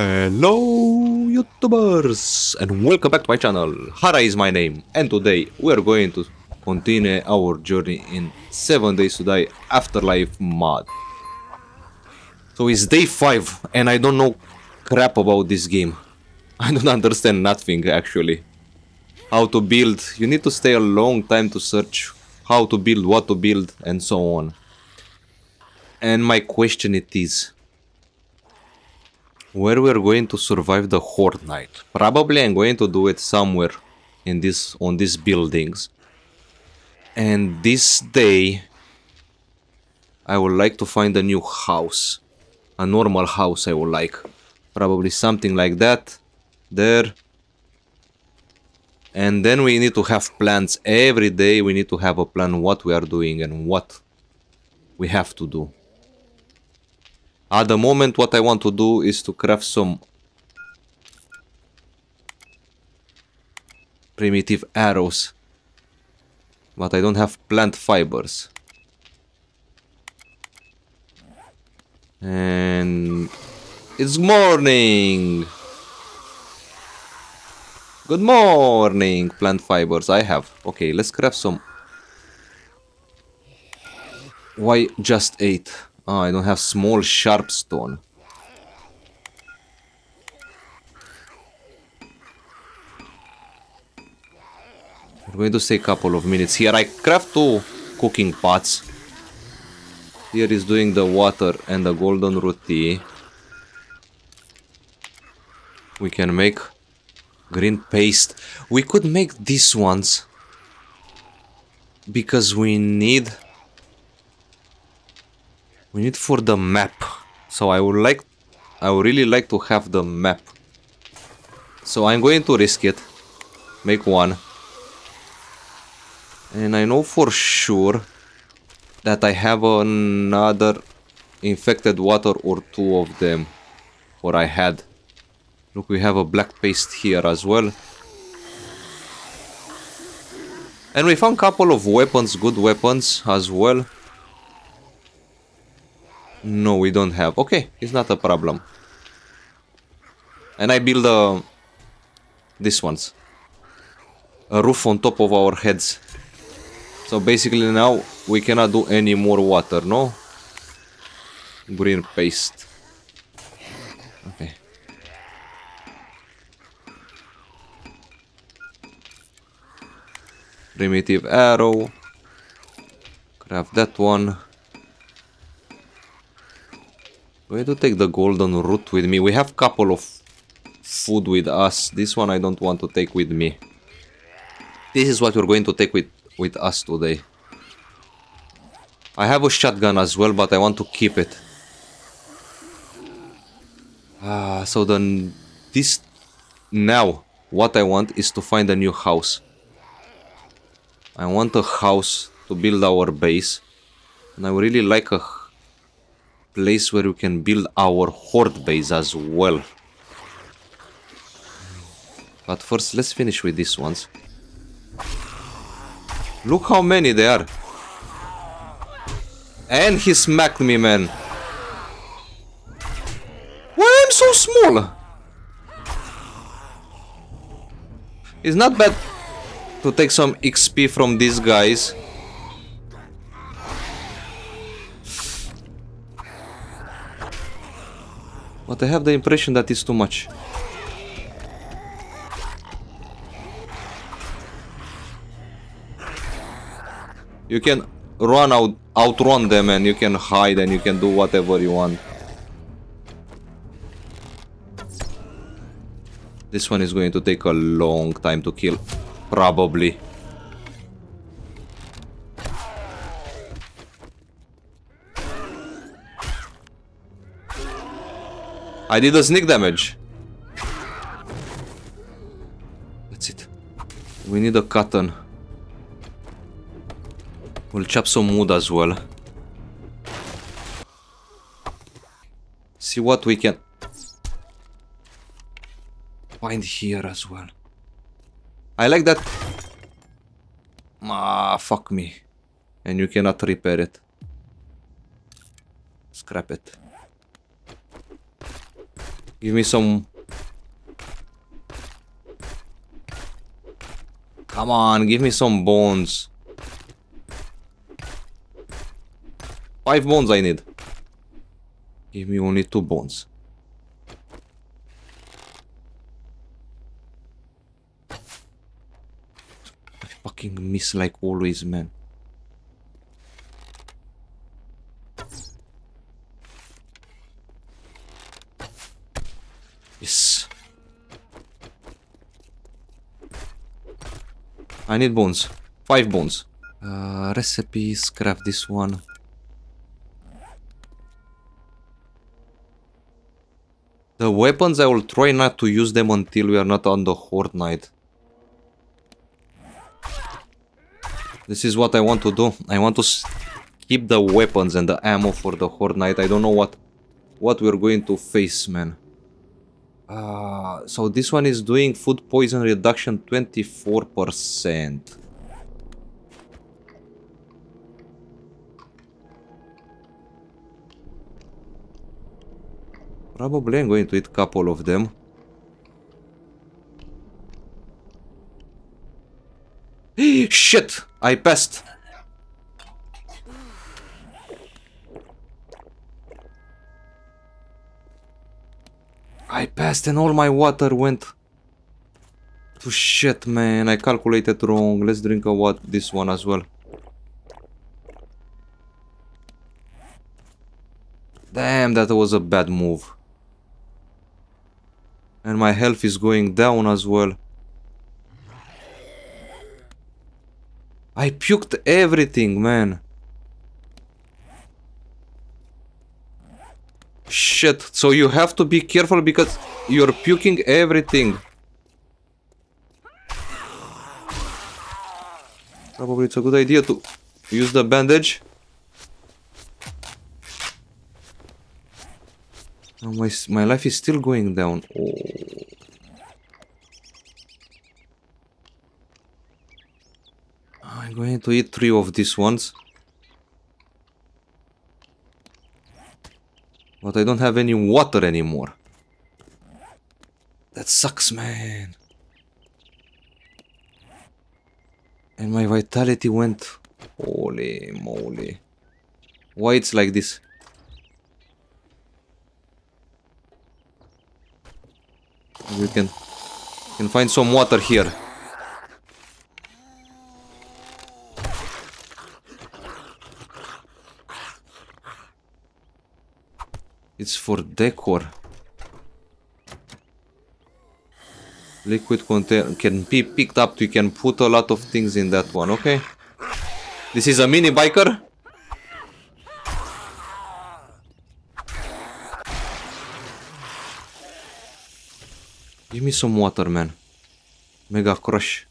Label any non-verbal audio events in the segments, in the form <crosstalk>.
Hello YouTubers and welcome back to my channel. Hara is my name and today we are going to continue our journey in 7 days to die afterlife mod. So it's day 5 and I don't know crap about this game. <laughs> I don't understand nothing actually. How to build, you need to stay a long time to search how to build, what to build and so on. And my question it is, where we're going to survive the Horde Night. Probably I'm going to do it somewhere in this on these buildings. And this day I would like to find a new house. A normal house I would like. Probably something like that. There. And then we need to have plans. Every day we need to have a plan what we are doing and what we have to do. At the moment, what I want to do is to craft some primitive arrows. But I don't have plant fibers. And it's morning! Good morning, plant fibers. I have. Okay, let's craft some. Why just eight? Oh, I don't have small sharp stone. We're going to stay a couple of minutes here. I craft two cooking pots. Here is doing the water and the golden roti. We can make green paste. We could make these ones. Because we need we need for the map. So I would like, I would really like to have the map. So I'm going to risk it. Make one. And I know for sure that I have another infected water or two of them. Or I had. Look, we have a black paste here as well. And we found a couple of weapons, good weapons as well. No, we don't have. Okay, it's not a problem. And I build uh, this ones. A roof on top of our heads. So basically now we cannot do any more water, no? Green paste. Okay. Primitive arrow. Craft that one. Going to take the golden root with me. We have couple of food with us. This one I don't want to take with me. This is what we're going to take with, with us today. I have a shotgun as well, but I want to keep it. Ah, so then this now what I want is to find a new house. I want a house to build our base. And I really like a place where we can build our horde base as well. But first, let's finish with these ones. Look how many there are. And he smacked me, man. Why I'm so small? It's not bad to take some XP from these guys. But I have the impression that it's too much. You can run out, outrun them and you can hide and you can do whatever you want. This one is going to take a long time to kill. Probably. I did a sneak damage. That's it. We need a cotton. We'll chop some wood as well. See what we can find here as well. I like that. Ah, fuck me. And you cannot repair it. Scrap it. Give me some... Come on, give me some bones. Five bones I need. Give me only two bones. I fucking miss like always, man. Yes. I need bones. Five bones. Uh, recipes, craft this one. The weapons, I will try not to use them until we are not on the Horde Night. This is what I want to do. I want to keep the weapons and the ammo for the Horde Night. I don't know what what we're going to face, man. Uh, so this one is doing food poison reduction 24%. Probably I'm going to eat a couple of them. <gasps> Shit! I passed! I passed and all my water went to shit, man. I calculated wrong. Let's drink a what this one as well. Damn, that was a bad move. And my health is going down as well. I puked everything, man. Shit, so you have to be careful because you're puking everything. Probably it's a good idea to use the bandage. Oh, my, my life is still going down. Oh. I'm going to eat three of these ones. But I don't have any water anymore. That sucks, man. And my vitality went... Holy moly. Why it's like this? We can, can find some water here. It's for decor. Liquid container can be picked up. You can put a lot of things in that one. Okay. This is a mini biker. Give me some water, man. Mega crush.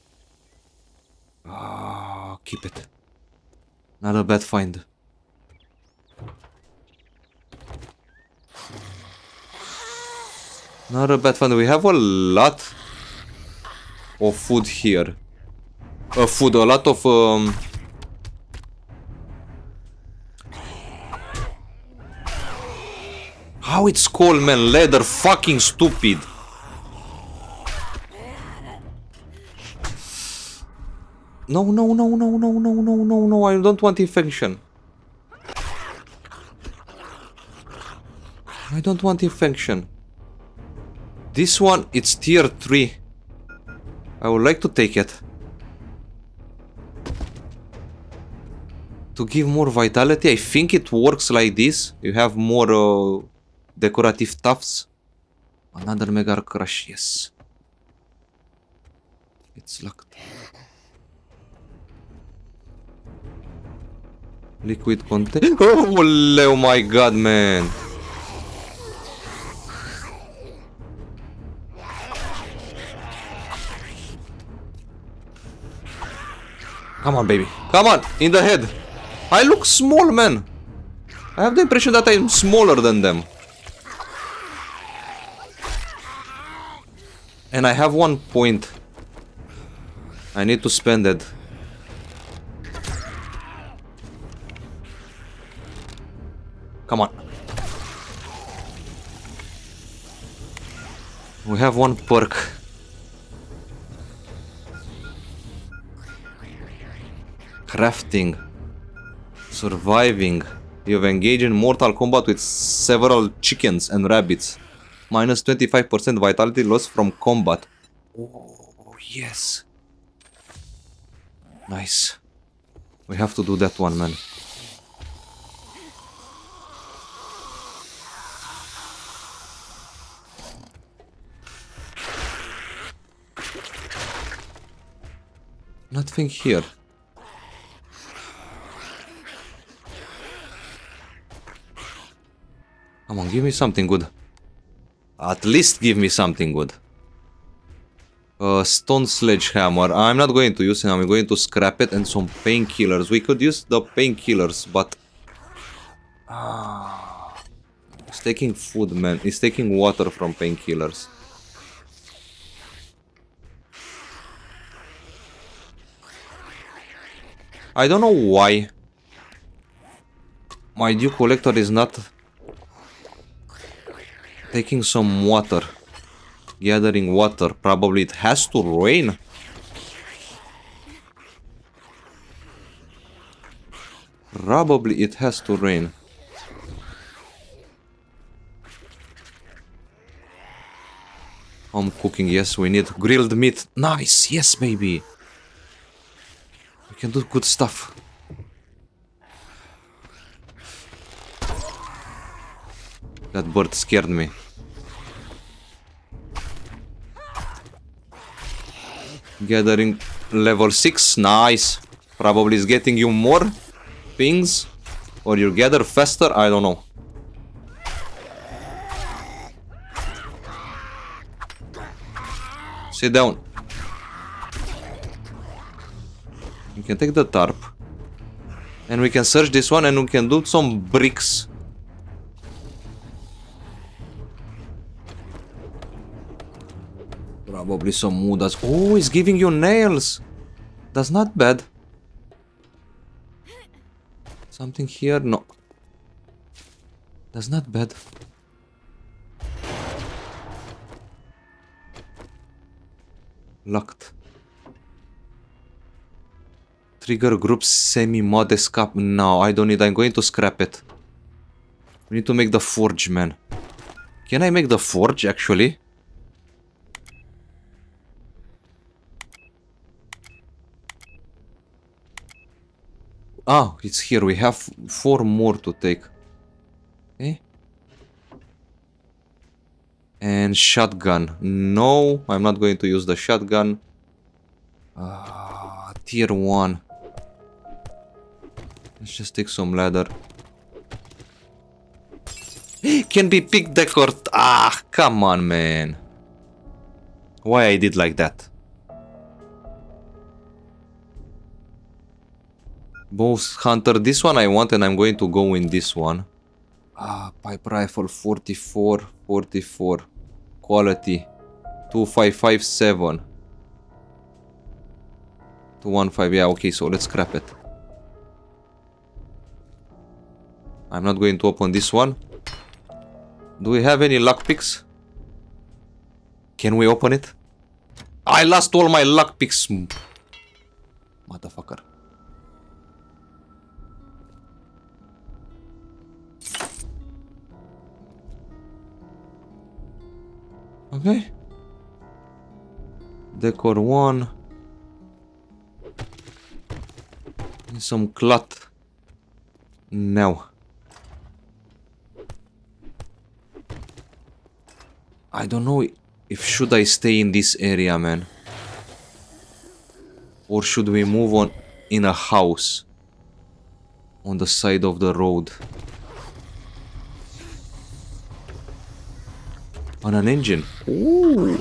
Ah, keep it. Not a bad find. Not a bad fun. We have a lot of food here. A uh, food, a lot of... Um... How it's called, man? Leather. Fucking stupid. No, no, no, no, no, no, no, no, no. I don't want infection. I don't want infection. This one, it's tier 3. I would like to take it. To give more vitality, I think it works like this. You have more uh, decorative tufts. Another Mega Crush, yes. It's locked. Liquid content. Oh, <laughs> oh my god, man. Come on, baby. Come on, in the head. I look small, man. I have the impression that I'm smaller than them. And I have one point. I need to spend it. Come on. We have one perk. Crafting. Surviving. You've engaged in mortal combat with several chickens and rabbits. Minus 25% vitality loss from combat. Oh, yes. Nice. We have to do that one, man. Nothing here. Come on, give me something good. At least give me something good. A stone sledgehammer. I'm not going to use it. I'm going to scrap it and some painkillers. We could use the painkillers, but... <sighs> It's taking food, man. It's taking water from painkillers. I don't know why my dew collector is not taking some water gathering water. Probably it has to rain. Probably it has to rain. I'm cooking yes we need grilled meat. Nice yes baby. We can do good stuff. That bird scared me. Gathering level 6, nice. Probably is getting you more things. Or you gather faster, I don't know. Sit down. You can take the tarp. And we can search this one and we can do some bricks. Probably some wood. Oh, it's giving you nails. That's not bad. Something here? No. That's not bad. Locked. Trigger group semi-mod escape. No, I don't need. I'm going to scrap it. We need to make the forge, man. Can I make the forge, actually? Ah, it's here. We have four more to take. Okay. And shotgun. No, I'm not going to use the shotgun. Ah, tier 1. Let's just take some leather. <gasps> Can be pick decor. Ah, come on, man. Why I did like that? Both hunter. This one I want and I'm going to go in this one. Ah, pipe rifle 44, 44. Quality 2557. 215, yeah, okay, so let's scrap it. I'm not going to open this one. Do we have any lockpicks? Can we open it? I lost all my lockpicks. Motherfucker. Okay. Decor 1. Some cloth. Now. I don't know if should I stay in this area, man. Or should we move on in a house on the side of the road? On an engine. Ooh,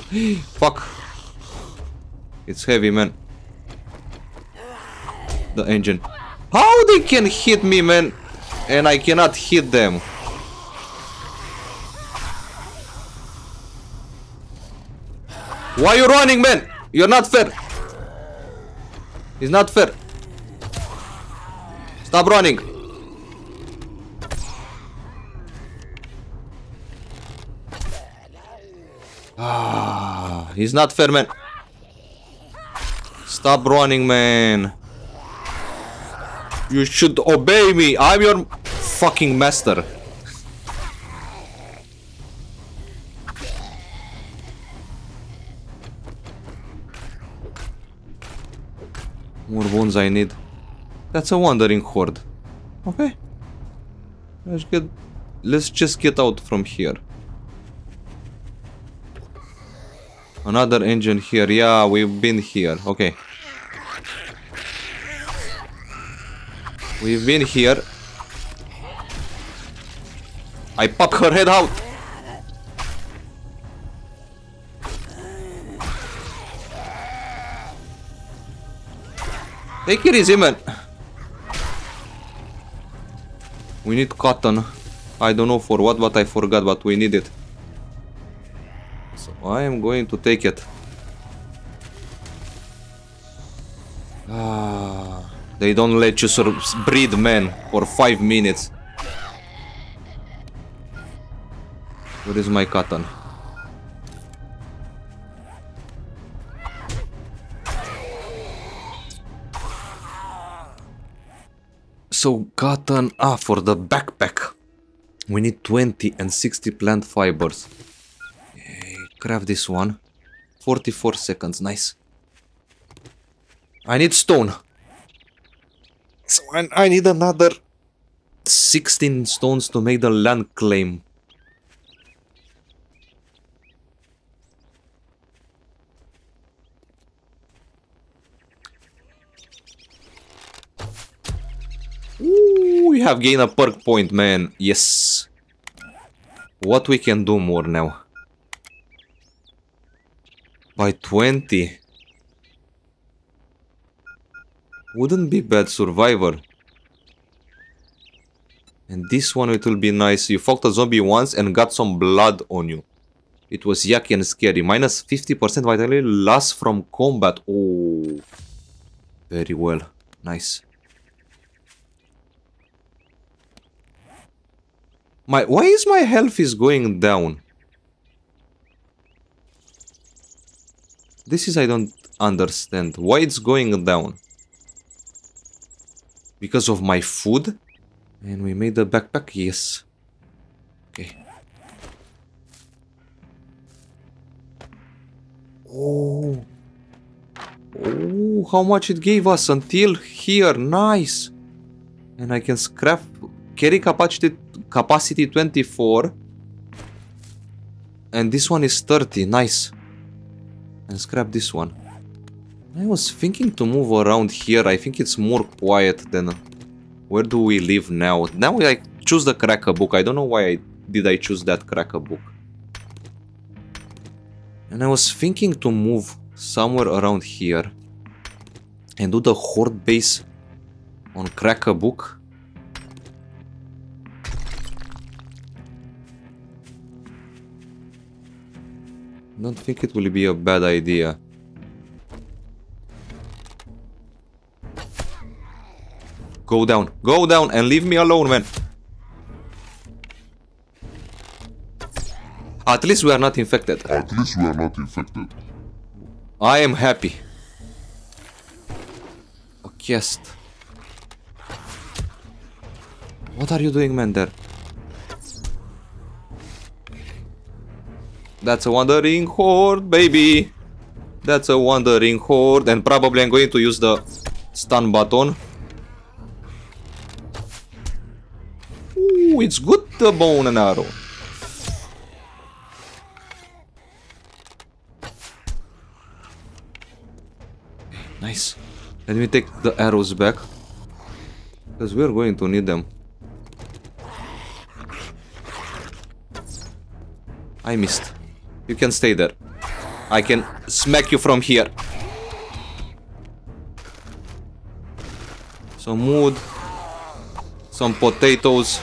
fuck. It's heavy, man. The engine. How they can hit me, man? And I cannot hit them. Why you running, man? You're not fair. It's not fair. Stop running. Ah. He's not fair, man. Stop running, man. You should obey me. I'm your fucking master. More wounds I need. That's a wandering horde. Okay. Let's get let's just get out from here. Another engine here. Yeah, we've been here. Okay. We've been here. I pop her head out. Take it easy, man. We need cotton. I don't know for what, but I forgot, but we need it. I am going to take it. Ah, they don't let you breathe, man, for five minutes. Where is my cotton? So cotton, ah, for the backpack. We need 20 and 60 plant fibers. Craft this one. 44 seconds, nice. I need stone. So I, I need another 16 stones to make the land claim. Ooh, we have gained a perk point, man. Yes. What we can do more now? By 20. Wouldn't be bad, Survivor. And this one, it will be nice. You fought a zombie once and got some blood on you. It was yucky and scary. Minus 50% vitality loss from combat. Oh. Very well. Nice. My why is my health is going down? This is I don't understand. Why it's going down? Because of my food? And we made the backpack, yes. Okay. Oh. Oh, how much it gave us until here. Nice. And I can scrap carry capacity capacity 24 and this one is 30 nice and scrap this one. I was thinking to move around here. I think it's more quiet than where do we live now? Now I choose the Crack-A-Book. I don't know why I did I choose that Crack-A-Book. And I was thinking to move somewhere around here and do the horde base on Crack-A-Book don't think it will be a bad idea. Go down. Go down and leave me alone, man. At least we are not infected. At least we are not infected. I am happy. A chest. What are you doing, man, there? That's a wandering horde, baby. That's a wandering horde. And probably I'm going to use the stun baton. Ooh, it's good, the bone and arrow. Nice. Let me take the arrows back. Because we're going to need them. I missed. You can stay there. I can smack you from here. Some wood. Some potatoes.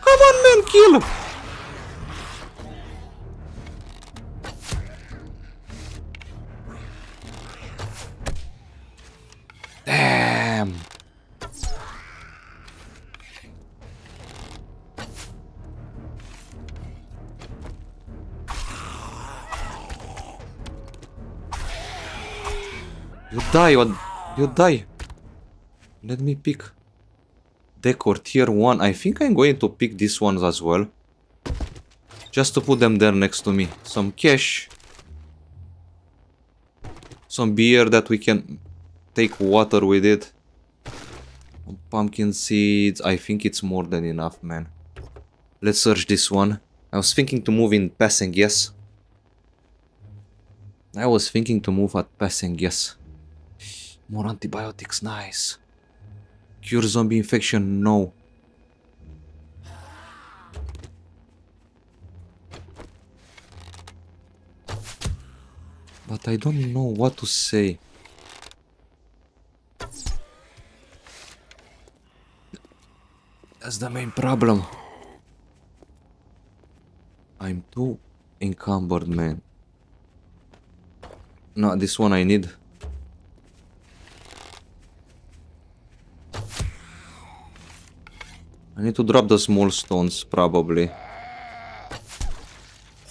Come on, man, kill die? You die. Let me pick. Decor tier 1. I think I'm going to pick these ones as well. Just to put them there next to me. Some cash. Some beer that we can take water with it. Pumpkin seeds. I think it's more than enough, man. Let's search this one. I was thinking to move in Pass-N-Gas. I was thinking to move at Pass-N-Gas. More antibiotics, nice. Cure zombie infection, no. But I don't know what to say. That's the main problem. I'm too encumbered, man. No, this one I need. Need to drop the small stones, probably.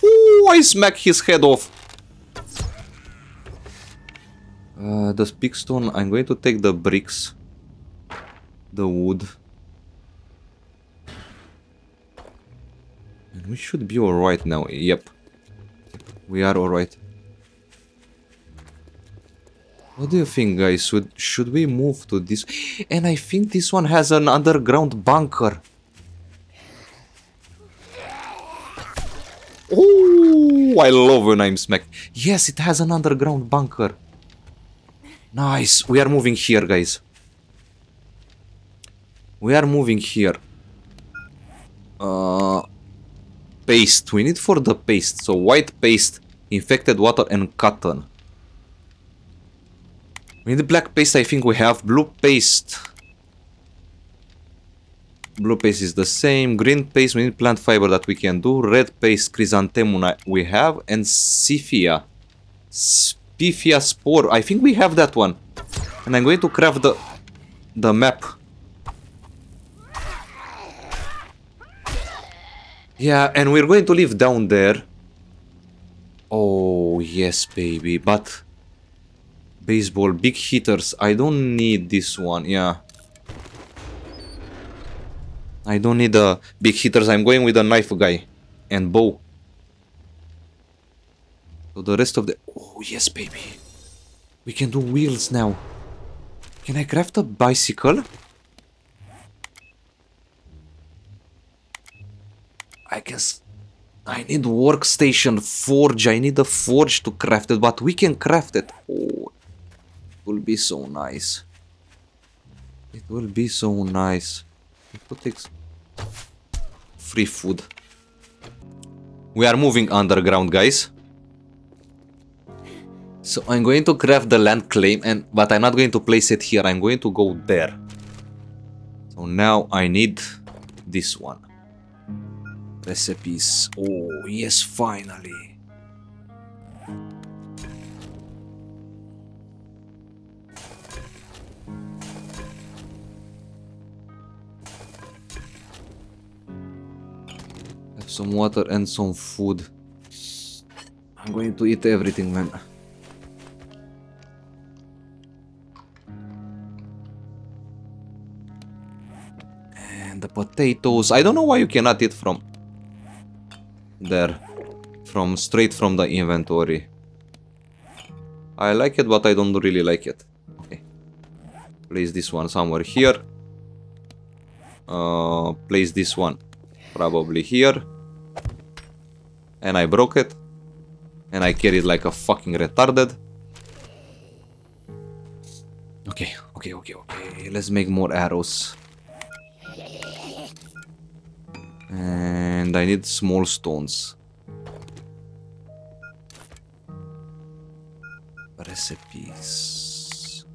Ooh, I smack his head off. Uh, the big stone, I'm going to take the bricks. The wood. And we should be alright now, yep. We are alright. What do you think, guys? Should, should we move to this? And I think this one has an underground bunker. Oh, I love when I'm smacked. Yes, it has an underground bunker. Nice. We are moving here, guys. We are moving here. Uh, paste. We need for the paste. So white paste, infected water, and cotton. We need black paste, I think we have. Blue paste. Blue paste is the same. Green paste, we need plant fiber that we can do. Red paste, chrysanthemum we have. And Scyphia. Spiphia spore. I think we have that one. And I'm going to craft the, the map. Yeah, and we're going to live down there. Oh, yes, baby. But Baseball, big hitters. I don't need this one, yeah. I don't need the big hitters. I'm going with a knife guy and bow. So the rest of the... Oh, yes, baby. We can do wheels now. Can I craft a bicycle? I guess I need workstation forge. I need a forge to craft it, but we can craft it. Oh, will be so nice. It will be so nice. Free food. We are moving underground, guys. So I'm going to craft the land claim, and but I'm not going to place it here. I'm going to go there. So now I need this one. Recipes. Oh, yes, finally. Some water and some food. I'm going to eat everything, man. And the potatoes. I don't know why you cannot eat from there. From straight from the inventory. I like it, but I don't really like it. Okay. Place this one somewhere here. Uh, place this one probably here and I broke it. And I carried like a fucking retarded. Okay, okay, okay, okay. Let's make more arrows. And I need small stones. Recipes.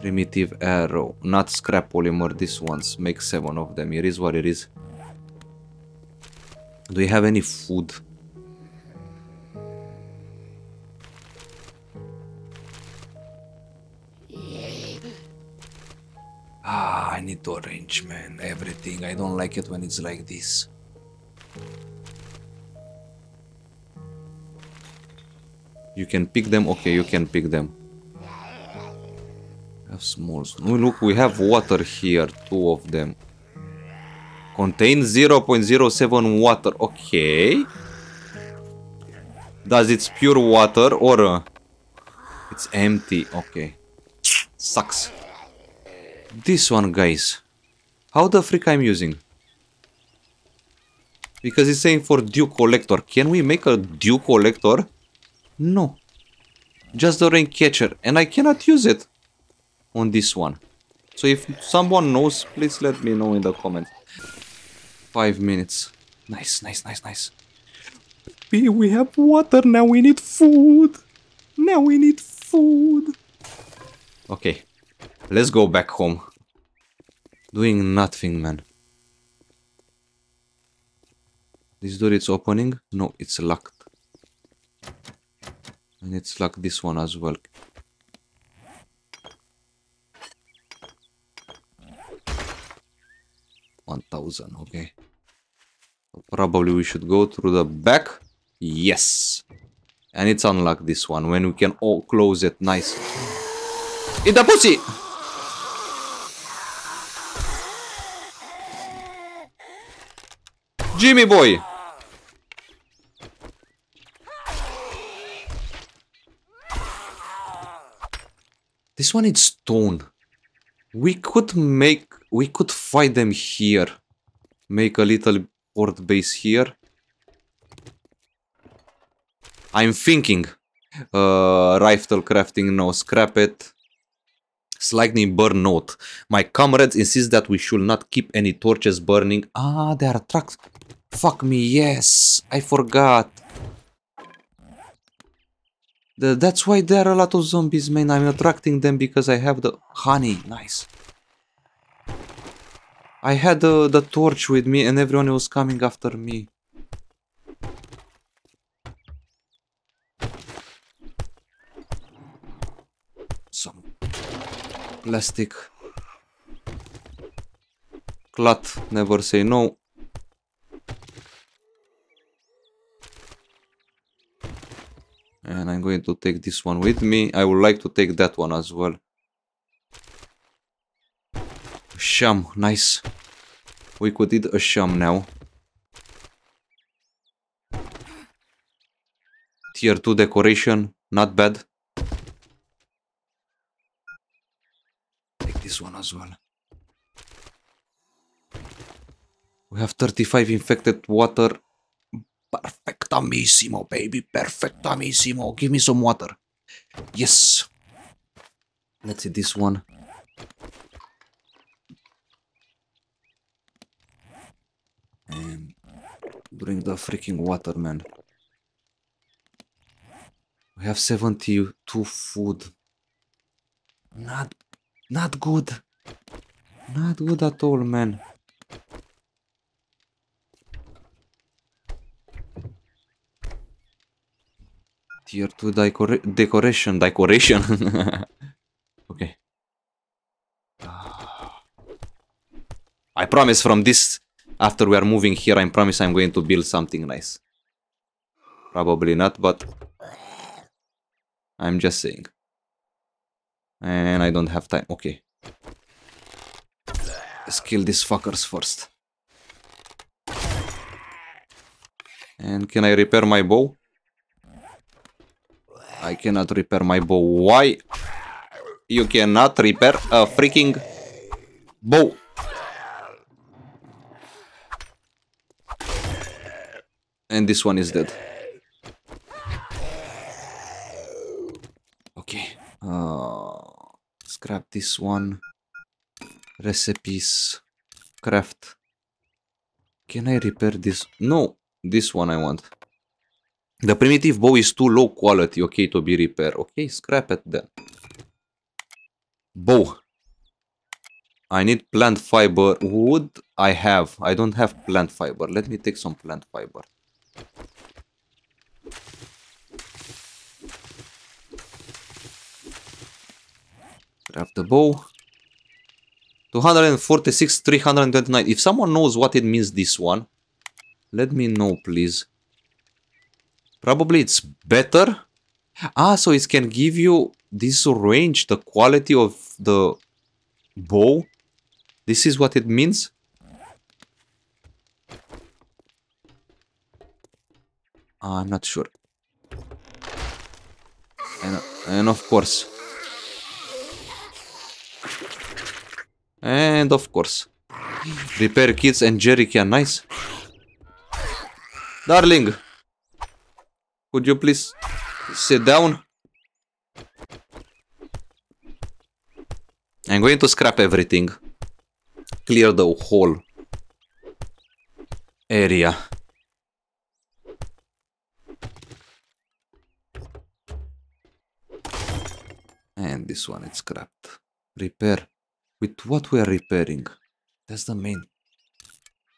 Primitive arrow. Not scrap polymer, these ones. Make seven of them. It is what it is. Do you have any food? Ah, I need to arrange, man, everything. I don't like it when it's like this. You can pick them? Okay, you can pick them. Have small. Look, we have water here. Two of them. Contain 0.07 water. Okay. Does it's pure water or uh, it's empty? Okay. Sucks. This one, guys. How the freak I'm using? Because it's saying for dew collector. Can we make a dew collector? No. Just the rain catcher. And I cannot use it on this one. So if someone knows, please let me know in the comments. Five minutes. Nice, nice, nice, nice. We have water, now we need food. Now we need food. Okay, let's go back home. Doing nothing, man. This door is opening? No, it's locked. And it's locked this one as well. One thousand, okay. Probably we should go through the back. Yes. And it's unlocked this one when we can all close it nice. In the pussy! Jimmy boy! This one is stone. We could make... We could fight them here. Make a little port base here. I'm thinking. Uh, rifle crafting, no. Scrap it. Slightly burn note. My comrades insist that we should not keep any torches burning. Ah, there are trucks. Fuck me, yes. I forgot. The, that's why there are a lot of zombies, man. I'm attracting them because I have the honey. Nice. I had the torch with me and everyone was coming after me. Some plastic. Cloth, never say no. And I'm going to take this one with me. I would like to take that one as well. Nice. We could eat a sham now. Tier 2 decoration, not bad. Take this one as well. We have 35 infected water Perfectamissimo, baby. Perfectamissimo. Give me some water. Yes. Let's see this one. And drink the freaking water, man. We have 72 food. Not, not good. Not good at all, man. Tier 2 decora decoration. Decoration. <laughs> okay. Ah. I promise from this, after we are moving here, I promise I'm going to build something nice. Probably not, but I'm just saying. And I don't have time. Okay. Let's kill these fuckers first. And can I repair my bow? I cannot repair my bow. Why? You cannot repair a freaking bow. And this one is dead. Okay. Uh, scrap this one. Recipes. Craft. Can I repair this? No. This one I want. The primitive bow is too low quality, okay, to be repaired. Okay, scrap it then. Bow. I need plant fiber. Wood I have. I don't have plant fiber. Let me take some plant fiber. Grab the bow. 246, 329. If someone knows what it means, this one, let me know, please. Probably it's better Ah, so it can give you this range, the quality of the bow. This is what it means? Uh, I'm not sure. And, and of course. And of course. Repair kits and jerry can, nice. Darling, could you please sit down? I'm going to scrap everything. Clear the whole area. And this one is scrapped. Repair. With what we are repairing? That's the main.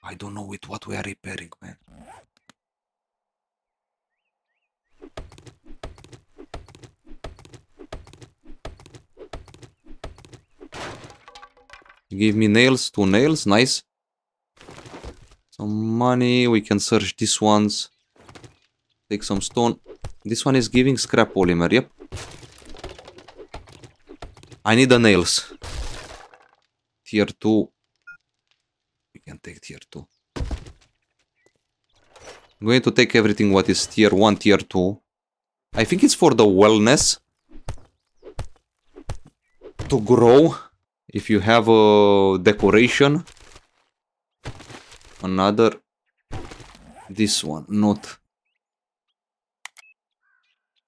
I don't know with what we are repairing, man. Give me nails, two nails, nice. Some money, we can search these ones. Take some stone. This one is giving scrap polymer, yep. I need the nails. Tier 2. We can take tier 2. I'm going to take everything what is tier 1, tier 2. I think it's for the wellness. To grow. If you have a decoration. Another. This one, not.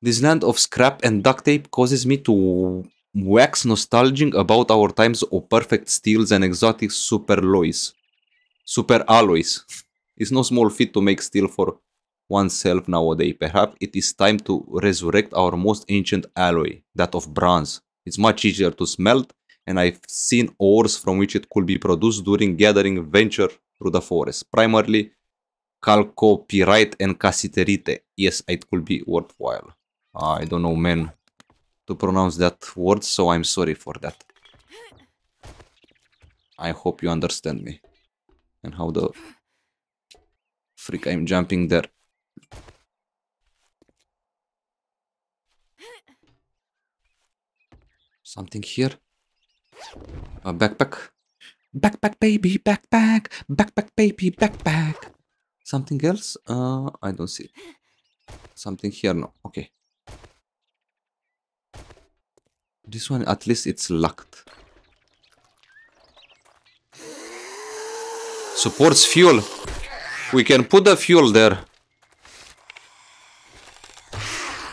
This land of scrap and duct tape causes me to wax nostalgic about our times of perfect steels and exotic super alloys. Super alloys. It's no small feat to make steel for oneself nowadays. Perhaps it is time to resurrect our most ancient alloy, that of bronze. It's much easier to smelt, and I've seen ores from which it could be produced during gathering venture through the forest. Primarily, chalcopyrite and cassiterite. Yes, it could be worthwhile. I don't know, man to pronounce that word, so I'm sorry for that. I hope you understand me. And how the freak I'm jumping there. Something here? A backpack? Backpack baby, backpack, backpack baby, backpack. Something else? Uh, I don't see. Something here, no. Okay. This one, at least it's locked. Supports fuel. We can put the fuel there.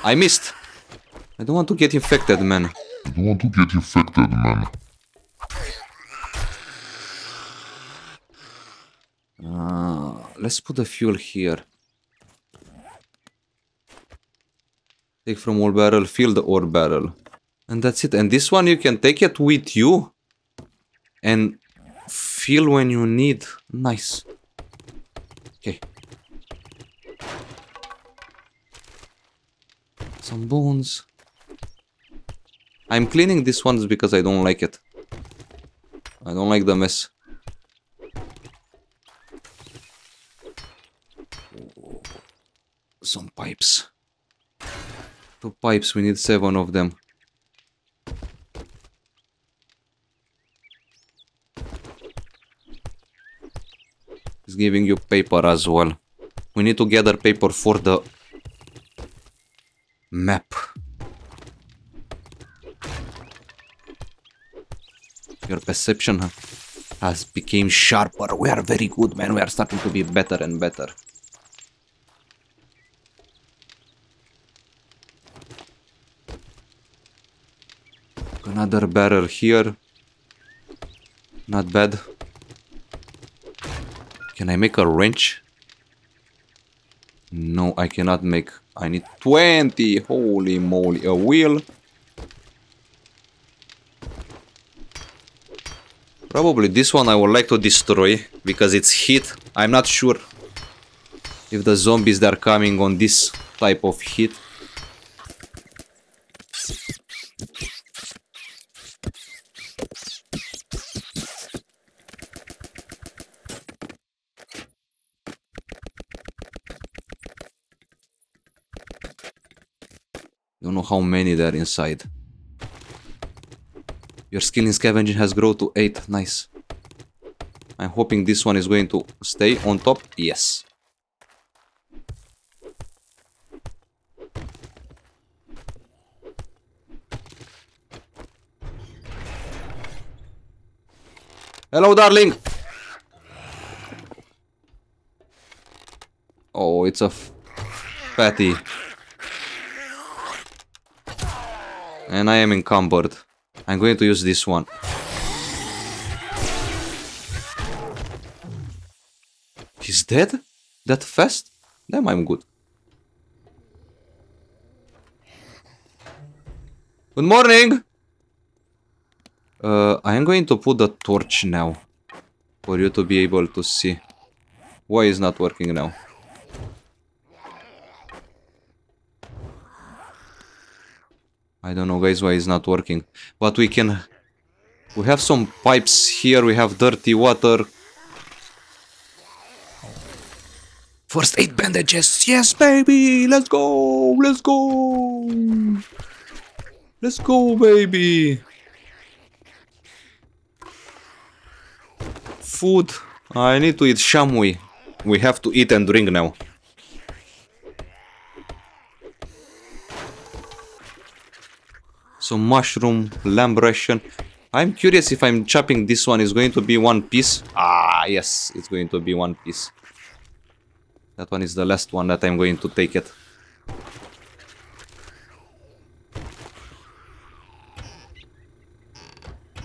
I missed. I don't want to get infected, man. I don't want to get infected, man. Uh, let's put the fuel here. Take from ore barrel, fill the ore barrel. And that's it. And this one you can take it with you. And fill when you need. Nice. Okay. Some bones. I'm cleaning these ones because I don't like it. I don't like the mess. Some pipes. Two pipes, we need seven of them. Giving you paper as well. We need to gather paper for the map. Your perception has become sharper. We are very good, man. We are starting to be better and better. Another barrel here. Not bad. Can I make a wrench? No, I cannot make... I need 20! Holy moly, a wheel. Probably this one I would like to destroy, because it's heat. I'm not sure if the zombies that are coming on this type of heat Don't know how many there inside. Your skill in scavenging has grown to 8. Nice. I'm hoping this one is going to stay on top. Yes. Hello, darling! Oh, it's a fatty. And I am encumbered. I'm going to use this one. He's dead? That fast? Damn, I'm good. Good morning! Uh, I am going to put the torch now. For you to be able to see. Why is not working now? I don't know guys why it's not working. But we can... We have some pipes here, we have dirty water. First aid bandages! Yes baby! Let's go! Let's go! Let's go baby! Food. I need to eat shamui. We have to eat and drink now. So mushroom, lamb ration. I'm curious if I'm chopping this one is going to be one piece. Ah, yes, it's going to be one piece. That one is the last one that I'm going to take it.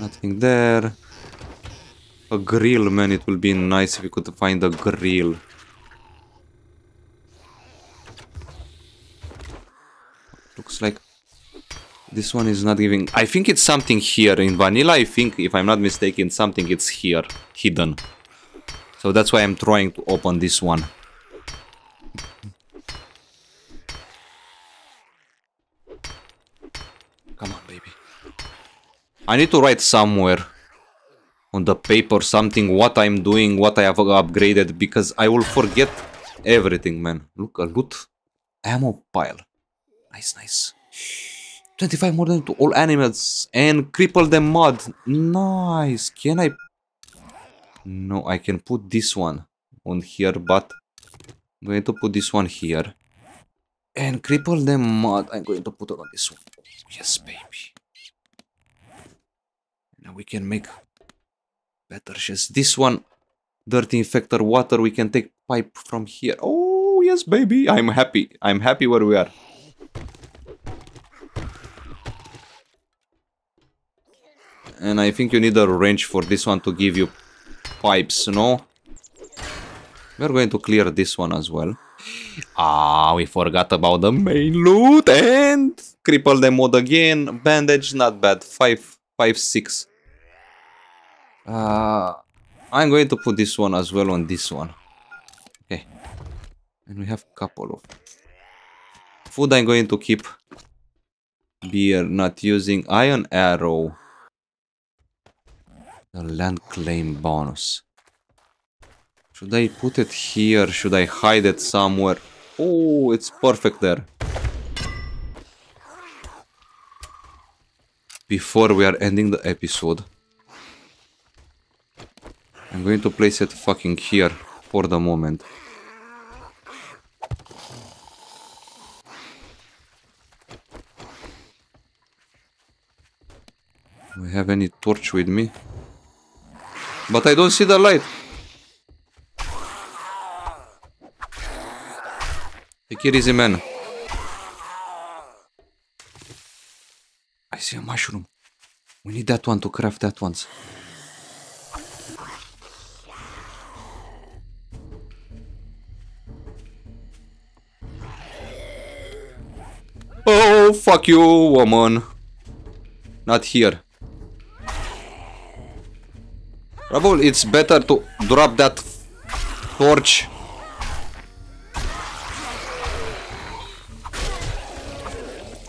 Nothing there. A grill, man, it will be nice if we could find a grill. Looks like this one is not giving... I think it's something here. In vanilla, I think, if I'm not mistaken, something it's here, hidden. So that's why I'm trying to open this one. Come on, baby. I need to write somewhere on the paper something what I'm doing, what I have upgraded, because I will forget everything, man. Look, a loot ammo pile. Nice, nice. 25 more than to all animals and cripple them mud. Nice. Can I... No, I can put this one on here, but I'm going to put this one here. And cripple them mud. I'm going to put it on this one. Yes, baby. Now we can make better just this one. Dirty infector water. We can take pipe from here. Oh, yes, baby. I'm happy. I'm happy where we are. And I think you need a wrench for this one to give you pipes, no? We're going to clear this one as well. Ah, we forgot about the main loot and cripple the mode again. Bandage, not bad. 5, 5, 6. Uh, I'm going to put this one as well on this one. Okay. And we have a couple of food I'm going to keep. Beer, not using iron arrow. The land claim bonus. Should I put it here? Should I hide it somewhere? Oh, it's perfect there. Before we are ending the episode, I'm going to place it fucking here for the moment. Do I have any torch with me? But I don't see the light. Take it easy, man. I see a mushroom. We need that one to craft that ones. Oh, fuck you, woman. Not here. Probably it's better to drop that torch.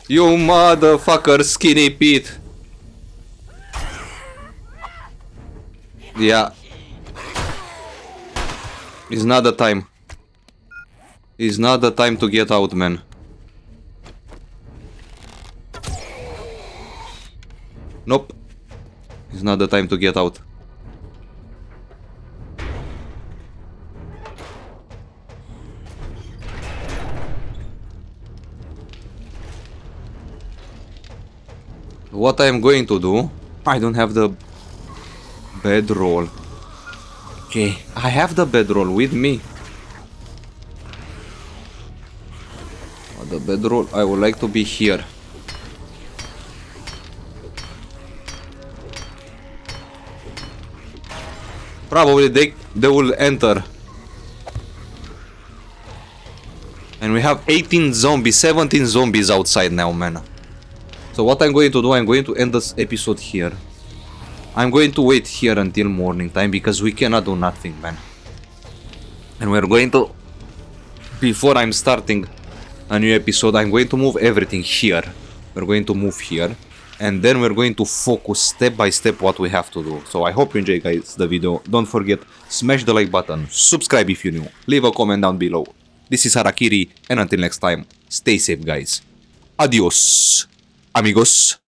You motherfucker, skinny Pete. Yeah. It's not the time. It's not the time to get out, man. Nope. It's not the time to get out. What I'm going to do, I don't have the bedroll. Okay, I have the bedroll with me. Oh, the bedroll, I would like to be here. Probably they, they will enter. And we have 18 zombies, 17 zombies outside now, man. So what I'm going to do, I'm going to end this episode here. I'm going to wait here until morning time because we cannot do nothing, man. And we're going to... Before I'm starting a new episode, I'm going to move everything here. We're going to move here. And then we're going to focus step by step what we have to do. So I hope you enjoy guys the video. Don't forget, smash the like button, subscribe if you're new, leave a comment down below. This is Harakiri, and until next time, stay safe guys. Adios, amigos.